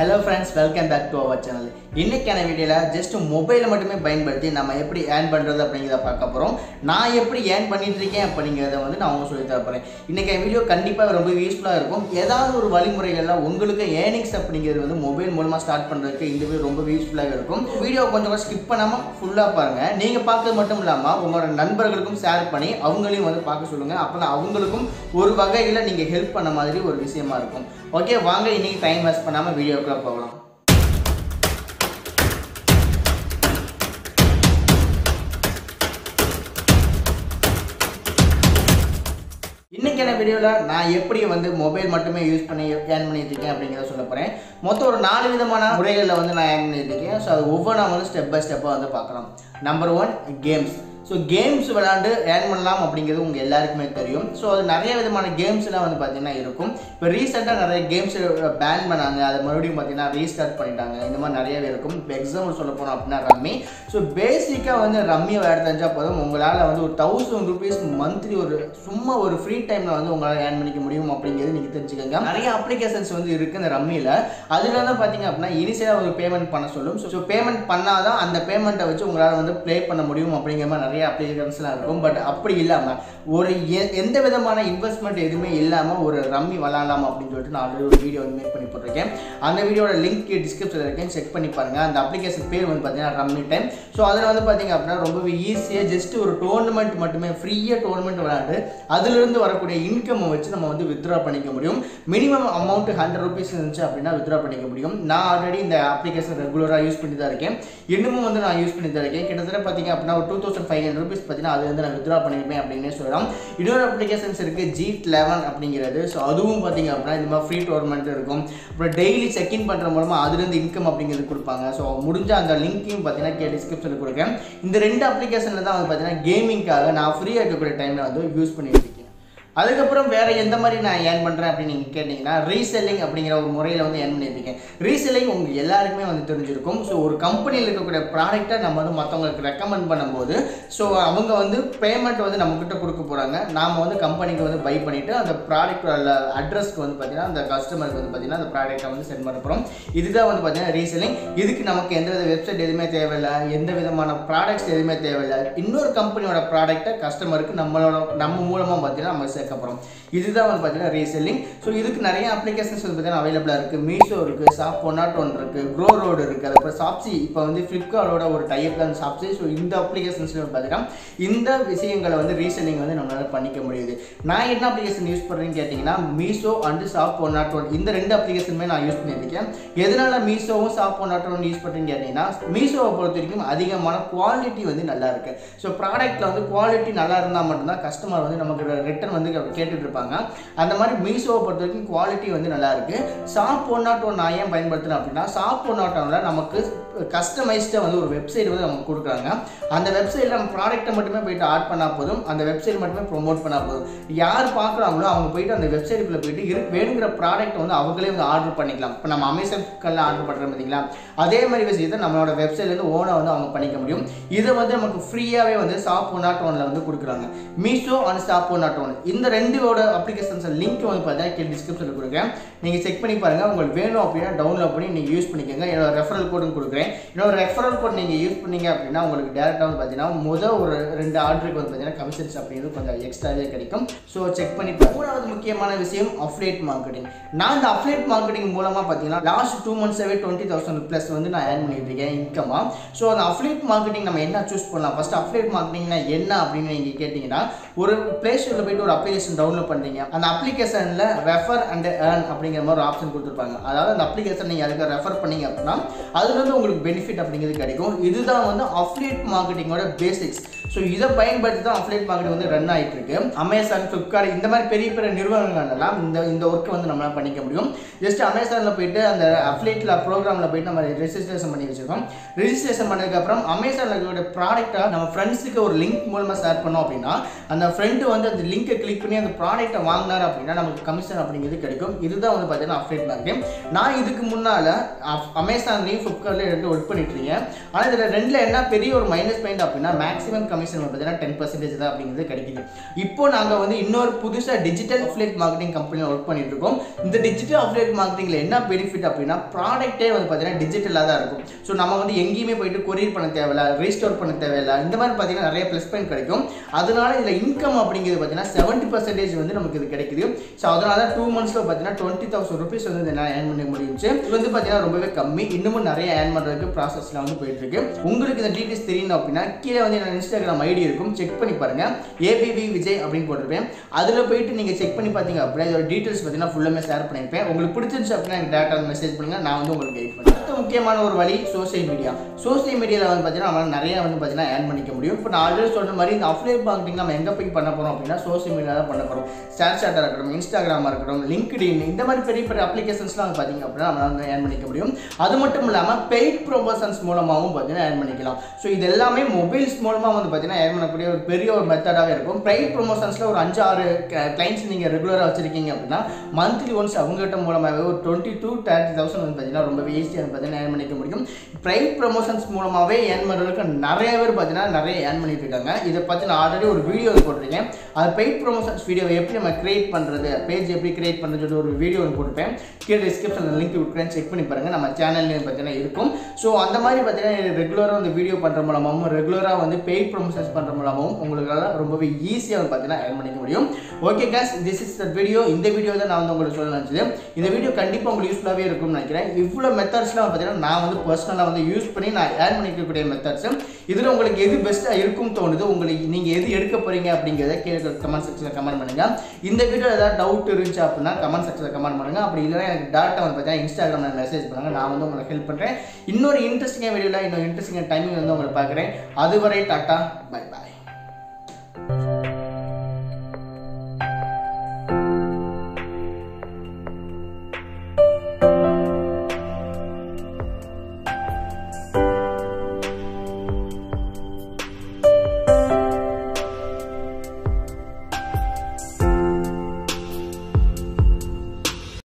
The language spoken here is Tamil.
Hello friends welcome back to our channel இன்றைக்கான வீடியோவில் ஜஸ்ட் மொபைலை மட்டுமே பயன்படுத்தி நம்ம எப்படி ஏர்ன் பண்ணுறது அப்படிங்கிறத பார்க்க போகிறோம் நான் எப்படி ஏர்ன் பண்ணிட்டு இருக்கேன் அப்படிங்கிறத வந்து நான் உங்களுக்கு சொல்லி தரப்போகிறேன் இன்றைக்கி வீடியோ கண்டிப்பாக ரொம்ப யூஸ்ஃபுல்லாக இருக்கும். ஏதாவது ஒரு வழிமுறைகள்லாம் உங்களுக்கு ஏர்னிங்ஸ் அப்படிங்கிறது வந்து மொபைல் மூலமாக ஸ்டார்ட் பண்ணுறதுக்கு இந்த வீடியோ ரொம்ப யூஸ்ஃபுல்லாக இருக்கும். வீடியோ கொஞ்சம் ஸ்கிப் பண்ணாமல் ஃபுல்லாக பாருங்கள் நீங்கள் பார்க்கறது மட்டும் இல்லாமல் உங்களோட நண்பர்களுக்கும் ஷேர் பண்ணி அவங்களையும் வந்து பார்க்க சொல்லுங்கள் அப்போ அவங்களுக்கும் ஒரு வகையில் நீங்கள் ஹெல்ப் பண்ண மாதிரி ஒரு விஷயமா இருக்கும். ஓகே வாங்க இன்றைக்கி டைம் வேஸ்ட் பண்ணாமல் வீடியோக்குள்ளே போகலாம் இன்னைக்கான வீடியோவில் நான் எப்படி வந்து மொபைல் மட்டுமே யூஸ் பண்ணி ஏர்ன் பண்ணிட்டுருக்கேன் அப்படிங்கிறத சொல்ல போகிறேன் மொத்தம் ஒரு நாலு விதமான முறைகளில் வந்து நான் ஏர்ன் பண்ணிட்டுருக்கேன் ஸோ அது ஒவ்வொன்றா வந்து ஸ்டெப் பை ஸ்டெப்பாக வந்து பார்க்கலாம். Number one games so games விளாண்டு ஏர்ன் பண்ணலாம் அப்படிங்கிறது உங்கள் எல்லாருக்குமே தெரியும். ஸோ அது நிறைய விதமான கேம்ஸ்லாம் வந்து பார்த்திங்கன்னா இருக்கும். இப்போ ரீசெண்டாக நிறைய கேம்ஸ் பேன் பண்ணாங்க. அதை மறுபடியும் பார்த்தீங்கன்னா ரீஸ்டார்ட் பண்ணிட்டாங்க. இந்த மாதிரி நிறையவே இருக்கும். இப்போ எக்ஸாம்பிள் சொல்ல போனோம் அப்படின்னா ரம்மி. ஸோ பேசிக்காக வந்து ரம்மி விளையாட தெரிஞ்சால் போதும். உங்களால் வந்து ஒரு தௌசண்ட் ருபீஸ் மந்த்லி ஒரு சும்மா ஒரு ஃப்ரீ டைமில் வந்து உங்களால் ஏர்ன் பண்ணிக்க முடியும் அப்படிங்கிறது நீங்கள் தெரிஞ்சுக்கோங்க. நிறைய அப்ளிகேஷன்ஸ் வந்து இருக்குது இந்த ரம்மியில் அதில் வந்து பார்த்தீங்க அப்படின்னா இனிஷியலாக ஒரு பேமெண்ட் பண்ண சொல்லும். ஸோ பேமெண்ட் பண்ணால் தான் அந்த பேமெண்ட்டை வச்சு உங்களால் வந்து ப்ளே பண்ண முடியும் அப்படிங்கிற மாதிரி நிறைய அப்ளிகேஷன்ஸ்லாம் இருக்கும். பட் அப்படி இல்லாமல் ஒரு எ- எந்த விதமான இன்வெஸ்ட்மெண்ட் எதுவுமே இல்லாமல் ஒரு ரம்மி விளாடலாம் அப்படின்னு சொல்லிட்டு நான் ஆல்ரெடி ஒரு வீடியோ வந்து மேக் பண்ணி போட்டிருக்கேன். அந்த வீடியோட லிங்க் டிஸ்கிரிப்ஷனில் இருக்கேன். செக் பண்ணி பாருங்கள் அந்த அப்ளிகேஷன் பேர் வந்து பார்த்தீங்கன்னா ரம்மி டைம். ஸோ அதில் வந்து பார்த்தீங்க அப்படின்னா ரொம்பவே ஈஸியாக ஜஸ்ட் ஒரு டோர்னமெண்ட் மட்டுமே ஃப்ரீயாக டோர்னமெண்ட் விளாண்டு அதிலிருந்து வரக்கூடிய இன்கம்மை வச்சு நம்ம வந்து வித்ட்ரா பண்ணிக்க முடியும். மினிமம் அமௌண்ட் ஹண்ட்ரட் ருபீஸ் இருந்துச்சு அப்படின்னா வித்ட்ரா பண்ணிக்க முடியும். நான் ஆல்ரெடி இந்த அப்ளிகேஷன் ரெகுலராக யூஸ் பண்ணி தான் இருக்கேன். இன்னமும் வந்து நான் யூஸ் பண்ணி தான் இருக்கேன். கிட்டத்தட்ட பார்த்தீங்க அப்படின்னா ஒரு two thousand five hundred rupees பார்த்தீங்கன்னா அது வந்து நான் வித்ட்ரா பண்ணியிருப்பேன் அப்படின்னே சொல்லலாம். இன்னொரு அப்ளிகேஷன்ஸ் இருக்குது ஜீட் லெவன் அப்படிங்கிறது. ஸோ அதுவும் பார்த்தீங்க அப்படின்னா இந்த மாதிரி ஃப்ரீ டோர்னமெண்ட் இருக்கும். அப்புறம் டெய்லி செக்இன் பண்ணுற மூலமாக அதுலேருந்து இன்கம் அப்படிங்கிறது கொடுப்பாங்க. ஸோ முடிஞ்ச அந்த லிங்க்கையும் பார்த்தீங்கன்னா கே டிஸ்கிரிப்ஷனில் கொடுக்கேன் இந்த ரெண்டு அப்ளிகேஷனில் தான் வந்து பார்த்தீங்கன்னா கேமிங்காக நான் ஃப்ரீயாக இருக்கக்கூடிய டைமில் வந்து யூஸ் பண்ணிட்டு அதுக்கப்புறம் வேறு எந்த மாதிரி நான் ஏர்ன் பண்ணுறேன் அப்படின்னு நீங்கள் கேட்டிங்கன்னா ரீசெல்லிங் அப்படிங்கிற ஒரு முறையில் வந்து ஏர்ன் பண்ணியிருக்கேன் ரீசெல்லிங் உங்களுக்கு எல்லாருக்குமே வந்து தெரிஞ்சிருக்கும். ஸோ ஒரு கம்பெனியில் இருக்கக்கூடிய ப்ராடக்ட்டை நம்ம வந்து மற்றவங்களுக்கு ரெக்கமெண்ட் பண்ணும்போது ஸோ அவங்க வந்து பேமெண்ட் வந்து நம்மக்கிட்ட கொடுக்க போகிறாங்க நாம் வந்து கம்பெனிக்கு வந்து பை பண்ணிவிட்டு அந்த ப்ராடக்ட்டோட அட்ரஸ்க்கு வந்து பார்த்தீங்கன்னா அந்த கஸ்டமருக்கு வந்து பார்த்தீங்கன்னா அந்த ப்ராடக்ட்டை வந்து சென்ட் பண்ண போகிறோம் இதுதான் வந்து பார்த்தீங்கன்னா ரீசெல்லிங் இதுக்கு நமக்கு எந்த வித வெப்சைட் எதுவுமே தேவையில்லை. எந்த விதமான ப்ராடக்ட்ஸ் எதுவுமே தேவையில்லை. இன்னொரு கம்பெனியோட ப்ராடக்ட்டை கஸ்டமருக்கு நம்மளோட நம்ம மூலமாக பார்த்தீங்கன்னா நம்ம சேர்க்க இதுதான் வந்து பார்த்தீங்கன்னா ரீசெல்லிங் ஸோ இதுக்கு நிறைய அப்ளிகேஷன்ஸ் வந்து பார்த்தீங்கன்னா அவைலபிளாக இருக்குது மீஷோ இருக்குது ஷாப் ஒன் இருக்குது க்ரோ ரோடு இருக்குது அதுக்கப்புறம் சாப்ஸி இப்போ வந்து ஃப்ளிப்கார்ட்டோட ஒரு டைப்பில் வந்து சாப்ஸி ஸோ இந்த அப்ளிகேஷன்ஸில் பார்த்தீங்கன்னா இந்த விஷயங்களை வந்து ரீசெல்லிங் வந்து நம்மளால் பண்ணிக்க முடியுது. நான் என்ன அப்ளிகேஷன் யூஸ் பண்ணுறேன்னு கேட்டிங்கன்னா Meesho and shop one naught one இந்த ரெண்டு அப்ளிகேஷனுமே நான் யூஸ் பண்ணியிருக்கேன். எதனால் மீஷோவும் சாப் ஒன் நாட் ஒன் யூஸ் பண்ணுறேன்னு கேட்டிங்கன்னா மீஷோவை பொறுத்த வரைக்கும் அதிகமான குவாலிட்டி வந்து நல்லா இருக்கு. ஸோ ப்ராடக்ட்டில் வந்து குவாலிட்டி நல்லா இருந்தால் மட்டும்தான் கஸ்டமர் வந்து நமக்கு ரிட்டர்ன் வந்து கேட்டுட்டு இருப்பாங்க அந்த மாதிரி மீஷோவை பொறுத்த வரைக்கும் குவாலிட்டி வந்து நல்லா இருக்கு ஷாப் ஒன் நாட் ஒன் நான் ஏன் பயன்படுத்தினேன் அப்படின்னா சாப் ஒன் நாட் ஒன்ல நமக்கு கஸ்டமைஸ்டாக வந்து ஒரு வெப்சைட் வந்து நமக்கு கொடுக்குறாங்க. அந்த வெப்சைட்டில் நம்ம ப்ராடக்ட்டை மட்டுமே போயிட்டு ஆட் பண்ணால் போதும். அந்த வெப்சைட் மட்டுமே ப்ரொமோட் பண்ணால் போதும். யார் பார்க்குறாங்களோ அவங்க போயிட்டு அந்த வெப்சைட்டுக்குள்ளே போயிட்டு இரு வேணுங்கிற ப்ராடக்ட் வந்து அவங்களே வந்து ஆர்டர் பண்ணிக்கலாம். இப்போ நம்ம அமேசான் ஃப்ளிப்கார்ட்டில் ஆர்டர் பண்ணுறோம் பார்த்தீங்களா அதே மாதிரி விஷயத்தை நம்மளோட வெப்சைட்லேருந்து ஓனாக வந்து அவங்க பண்ணிக்க முடியும். இதை வந்து நமக்கு ஃப்ரீயாகவே வந்து ஷாப் ஒன் நாட் ஒனில் வந்து கொடுக்குறாங்க. Meesho and shop one naught one இந்த இந்த ரெண்டோட அப்ளிகேஷன்ஸ் லிங்க் வந்து பார்த்தீங்கன்னா கீழே டிஸ்கிரிப்ஷனில் கொடுக்குறேன். நீங்கள் செக் பண்ணி பாருங்கள் உங்களுக்கு வேணும் அப்படின்னா டவுன்லோட் பண்ணி நீங்கள் யூஸ் பண்ணிக்கோங்க. என்னோட ரெஃபரல் கோடும் கொடுக்குறேன். என்னோட ரெஃபரல் கோட் நீங்கள் யூஸ் பண்ணீங்க அப்படின்னா உங்களுக்கு டேரெக்டாக வந்து பார்த்தீங்கன்னா முதல் ஒரு ரெண்டு ஆர்டருக்கு வந்து பார்த்தீங்கன்னா கமிஷன்ஸ் அப்படிங்கிறது கொஞ்சம் எக்ஸ்ட்ராவே கிடைக்கும். ஸோ செக் பண்ணி மூணாவது முக்கியமான விஷயம் அஃப்லேட் மார்க்கெட்டிங் நான் இந்த அஃப்லேட் மார்க்கெட்டிங் மூலமாக பார்த்தீங்கன்னா லாஸ்ட் டூ மந்த்ஸாகவே டுவெண்ட்டி தௌசண்ட் ப்ளஸ் வந்து நான் ஏர்ன் பண்ணிட்டு இருக்கேன் இன்கமாக ஸோ அந்த அஃப்லேட் மார்க்கெட்டிங் நம்ம என்ன சூஸ் பண்ணலாம்? ஃபர்ஸ்ட் அஃப்லேட் மார்க்கெட்டிங்னா என்ன அப்படின்னு நீங்கள் கேட்டிங்கன்னா ஒரு ப்ளே போயிட்டு ஒரு அப்ளை அப்ளிகேஷன் டவுன்லோட் பண்ணுறீங்க அந்த அப்ளிகேஷனில் ரெஃபர் அண்ட் ஏர்ன் அப்படிங்கிற மாதிரி ஒரு ஆப்ஷன் கொடுத்துருப்பாங்க. அதாவது அந்த அப்ளிகேஷன் நீங்கள் அதுக்கு ரெஃபர் பண்ணீங்க அப்படின்னா அதுலேருந்து உங்களுக்கு பெனிஃபிட் அப்படிங்கிறது கிடைக்கும். இதுதான் வந்து அஃப்லேட் மார்க்கெட்டிங்கோட பேசிக்ஸ் ஸோ இதை பயன்படுத்தி தான் அஃப்லேட் மார்க்கெட் வந்து ரன் ஆகிட்டு இருக்கு அமேசான் ஃப்ளிப்கார்ட் இந்த மாதிரி பெரிய பெரிய நிறுவனங்கள்லாம் இந்த இந்த ஒர்க்கை வந்து நம்மளால் பண்ணிக்க முடியும். ஜஸ்ட் அமேசானில் போயிட்டு அந்த அஃப்லேட்டில் ப்ரோக்ராமில் போயிட்டு நம்ம ரெஜிஸ்ட்ரேஷன் பண்ணி வச்சுருக்கோம். ரெஜிஸ்ட்ரேஷன் பண்ணதுக்கப்புறம் அமேசானில் இருக்கக்கூடிய ப்ராடக்ட்டை நம்ம ஃப்ரெண்ட்ஸுக்கு ஒரு லிங்க் மூலமாக ஷேர் பண்ணோம் அப்படின்னா அந்த ஃப்ரெண்டு வந்து அந்த லிங்க்கை கிளிக் கிளிக் பண்ணி அந்த ப்ராடக்ட்டை வாங்கினார் அப்படின்னா நமக்கு கமிஷன் அப்படிங்கிறது கிடைக்கும். இதுதான் வந்து பார்த்தீங்கன்னா அஃப்லேட் மார்க்கெட் நான் இதுக்கு முன்னால் அமேசான்லேயும் ஃப்ளிப்கார்ட்லேயும் ரெண்டு ஒர்க் பண்ணிட்டுருக்கேன் ஆனால் இதில் ரெண்டில் என்ன பெரிய ஒரு மைனஸ் பாயிண்ட் அப்படின்னா மேக்ஸிமம் கமிஷன் பார்த்தீங்கன்னா டென் பர்சன்டேஜ் தான் அப்படிங்கிறது கிடைக்குது. இப்போ நாங்கள் வந்து இன்னொரு புதுசாக டிஜிட்டல் அப்லேட் மார்க்கெட்டிங் கம்பெனியில் ஒர்க் பண்ணிட்டு இருக்கோம். இந்த டிஜிட்டல் அஃப்லேட் மார்க்கெட்டிங்கில் என்ன பெனிஃபிட் அப்படின்னா ப்ராடக்ட்டே வந்து பார்த்தீங்கன்னா டிஜிட்டலாக தான் இருக்கும். ஸோ நம்ம வந்து எங்கேயுமே போயிட்டு கொரியர் பண்ண தேவையில்ல ரீஸ்டோர் பண்ண தேவையில்ல. இந்த மாதிரி பார்த்தீங்கன்னா நிறைய ப்ளஸ் பாயிண்ட் கிடைக்கும். அதனால இதில் இன்கம் அப்படிங்கிறது பார்த்தீங்கன்னா செவன்ட்டி பர்சன்டேஜ் வந்து நமக்கு இது கிடைக்குது. ஸோ அதனால தான் டூ மந்த்ஸில் பார்த்தீங்கன்னா டுவெண்ட்டி தௌசண்ட் ருபீஸ் வந்து இதை ஏன் ஏர்ன் பண்ண முடிஞ்சுச்சு இது வந்து பார்த்தீங்கன்னா ரொம்பவே கம்மி. இன்னமும் நிறைய ஏர்ன் பண்ணுறதுக்கு ப்ராசஸில் வந்து போயிட்டு இருக்கு. உங்களுக்கு இந்த டீட்டெயில்ஸ் தெரியணும் அப்படின்னா கீழே வந்து என்னோட இன்ஸ்டாகிராம் ஐடி இருக்கும். செக் பண்ணி பாருங்க. ஏபிபி விஜய் அப்படின்னு போட்டிருப்பேன். அதில் போயிட்டு நீங்கள் செக் பண்ணி பார்த்தீங்க அப்படின்னா இதோட டீட்டெயில்ஸ் பார்த்தீங்கன்னா ஃபுல்லாமே ஷேர் பண்ணியிருப்பேன். உங்களுக்கு பிடிச்சிருந்துச்சு அப்படின்னா எனக்கு டேரக்டாக மெசேஜ் பண்ணுங்க. நான் வந்து உங்களுக்கு கைட் பண்ணுறேன் அடுத்த முக்கியமான ஒரு வழி சோஷியல் மீடியா சோஷியல் மீடியாவில் வந்து பார்த்தீங்கன்னா நம்மளால் நிறைய வந்து பார்த்தீங்கன்னா ஏர்ன் பண்ணிக்க முடியும். இப்போ நான் ஆல்ரெடி சொன்ன மாதிரி இந்த அஃப்லேட் மார்க்கெட்டிங் நம்ம எங்கே போய் பண்ண போகிறோம் அப்படின்னா சோசியல் மீடியா தான் பண்ண போகிறோம் ஸ்டார் சாட்டாக இருக்கட்டும் இன்ஸ்டாகிராமாக இருக்கட்டும் லிங்க்டின் இந்த மாதிரி பெரிய பெரிய அப்ளிகேஷன்ஸ்லாம் அங்கே பார்த்தீங்க அப்படின்னா நம்ம வந்து ஏர்ன் பண்ணிக்க முடியும். அது மட்டும் இல்லாமல் பெய்ட் ப்ரொமோஷன்ஸ் மூலமாகவும் பார்த்தீங்கன்னா ஏர்ன் பண்ணிக்கலாம். ஸோ இது எல்லாமே மொபைல்ஸ் மூலமாக வந்து பார்த்தீங்கன்னா ஏர்ன் பண்ணக்கூடிய ஒரு பெரிய ஒரு மெத்தடாகவே இருக்கும். பெய்ட் ப்ரொமோஷன்ஸில் ஒரு அஞ்சு ஆறு கிளைண்ட்ஸ் நீங்கள் ரெகுலராக வச்சுருக்கீங்க அப்படின்னா மந்த்லி ஒன்ஸ் அவங்ககிட்ட மூலமாகவே ஒரு டுவெண்ட்டி டூ தேர்ட்டி தௌசண்ட் வந்து பார்த்தீங்கன்னா ரொம்பவே ஈஸியாக வந்து பார்த்தீங்கன்னா ஏர்ன் பண்ணிக்க முடியும். ப்ரைட் ப்ரொமோஷன்ஸ் மூலமாகவே ஏர்ன் பண்ணுறதுக்கு நிறைய பேர் பார்த்தீங்கன்னா நிறைய ஏர்ன் பண்ணிட்டு இருக்காங்க. இதை பற்றி நான் ஆல்ரெடி ஒரு வீடியோ போட்டிருக்கேன். அது பெய்ட் ப்ரொமோஷன்ஸ் வீடியோவை எப்படி நம்ம கிரியேட் பண்ணுறது பேஜ் எப்படி கிரியேட் பண்ணுறது ஒரு வீடியோ ஒன்று போட்டுப்பேன் கீழே டிஸ்கிரிப்ஷனில் லிங்க் கொடுக்குறேன் செக் பண்ணி பாருங்கள் நம்ம சேனல்லையும் பார்த்தீங்கன்னா இருக்கும். ஸோ அந்த மாதிரி பார்த்தீங்கன்னா ரெகுலராக வந்து வீடியோ பண்ணுற மூலமாகவும் ரெகுலராக வந்து பெய்ட் ப்ரொமோஷன்ஸ் பண்ணுற மூலமாகவும் உங்களுக்கால ரொம்பவே ஈஸியாக வந்து பார்த்தீங்கன்னா ஏர்ன் பண்ணிக்க முடியும். Okay guys this is the video video video தான் நான் வந்து உங்களுக்கு சொல்ல நினச்சது. இந்த வீடியோ கண்டிப்பாக உங்களுக்கு யூஸ்ஃபுல்லாகவே இருக்கும்னு நினைக்கிறேன். இவ்வளோ மெத்தட்ஸ்லாம் பார்த்தீங்கன்னா நான் வந்து பர்சனலாக வந்து யூஸ் பண்ணி நான் ஏர்ன் பண்ணிக்கக்கூடிய மெத்தட்ஸ் இதில் உங்களுக்கு எது பெஸ்ட்டாக இருக்கும் தோணுது உங்களுக்கு நீங்கள் எது எடுக்க போகிறீங்க அப்படிங்கிறத கீழே கமெண்ட் செக்ஷனில் கமெண்ட் பண்ணுங்கள் இந்த வீடியோ ஏதாவது டவுட் இருந்துச்சு அப்படின்னா கமெண்ட் செக்ஷனில் கமெண்ட் பண்ணுங்கள் அப்படி இல்லைனா எனக்கு டேரெக்டாக வந்து பார்த்தீங்கன்னா இன்ஸ்டாகிராமில் மெசேஜ் பண்ணுங்கள் நான் வந்து உங்களுக்கு ஹெல்ப் பண்ணுறேன் இன்னொரு இன்ட்ரெஸ்டிங்காக வீடியோவில் இன்னொரு இன்ட்ரெஸ்டிங்காக டைமிங் வந்து உங்களை பார்க்குறேன். அதுவரை டாட்டா பை பாய்